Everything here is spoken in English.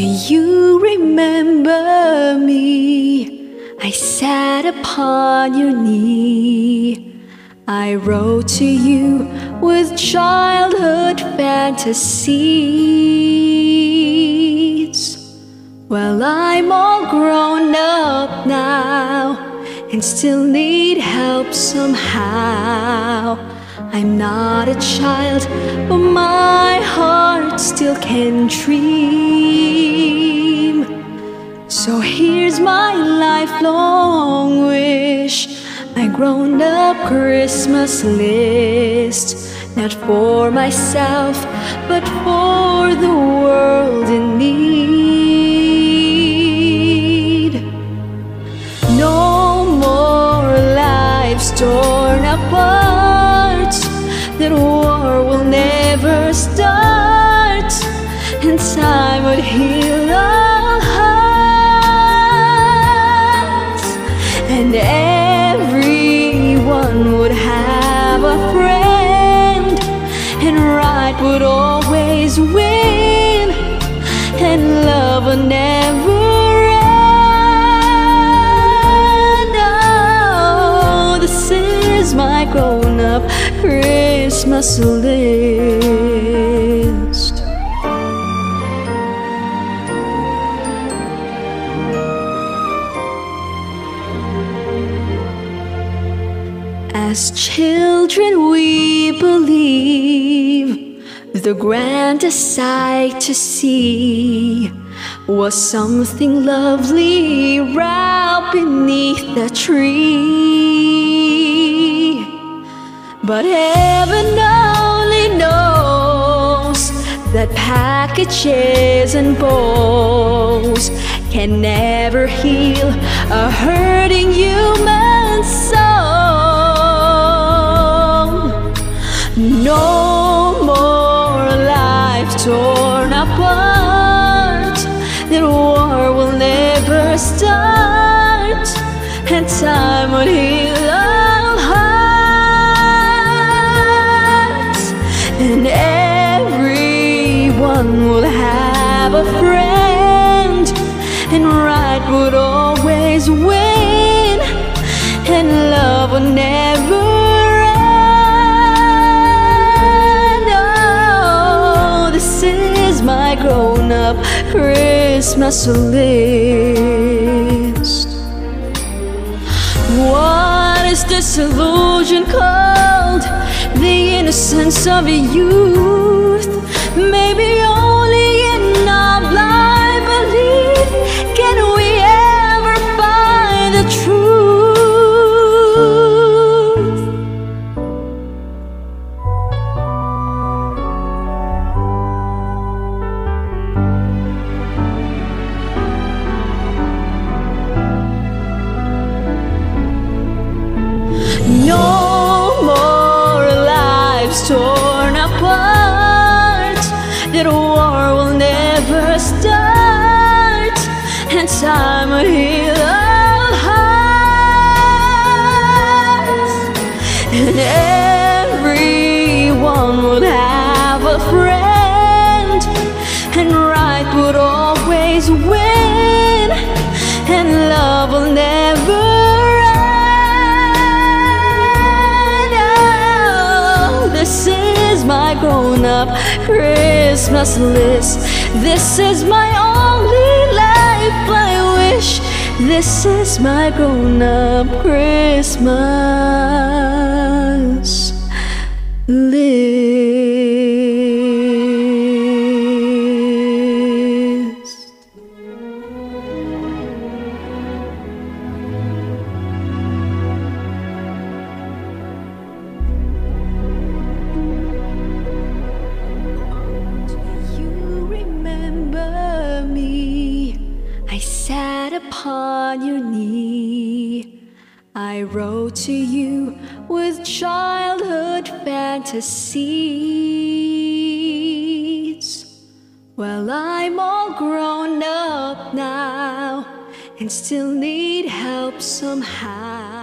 You remember me. I sat upon your knee. I wrote to you with childhood fantasies. Well, I'm all grown up now and still need help somehow. I'm not a child, but my heart can dream. So here's my lifelong wish my grown up Christmas list. Not for myself, but for the world in need. No more lives torn apart. That war will never start, and time would heal all hearts, and everyone would have a friend, and right would always win, and love would never end. Oh, this is my grown up Christmas list. As children, we believe the grandest sight to see was something lovely wrapped beneath the tree. But heaven only knows that packages and bows can never heal a hurting human never start, and time will heal all hearts, and everyone will up Christmas list. What is this illusion called? The innocence of youth. Maybe lives torn apart. That war will never start, and time will heal all hearts, and everyone would have a friend, and right would always win, and love will never my grown up Christmas list. This is my only life I wish. This is my grown up Christmas list. Upon your knee. I wrote to you with childhood fantasies. Well, I'm all grown up now and still need help somehow.